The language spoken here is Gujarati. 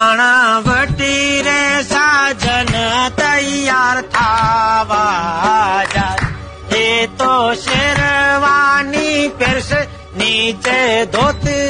વટી રે સાજન તૈયાર થાવા જાય એ તો શેરવાની પહેરશે નીચે ધોતી